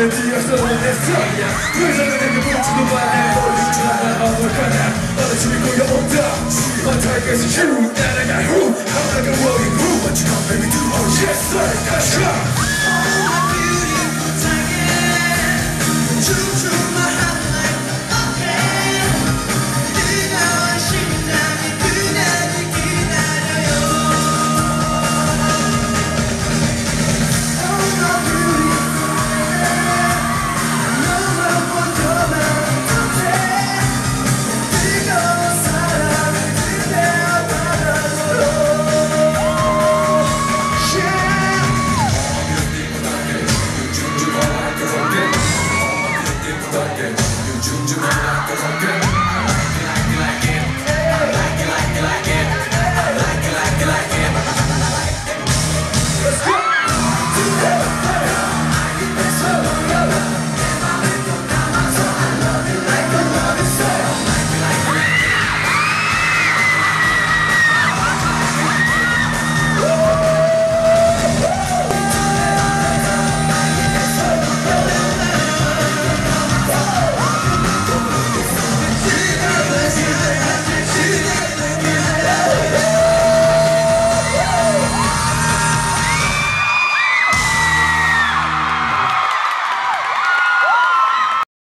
Yönetiyor sana efsane Gözlerine bulutunu bana Boyutlarına avukana Alışvikoya onda My tiger's you. That I got who I'm like a warrior who What you call baby do Oh yes sir, got shot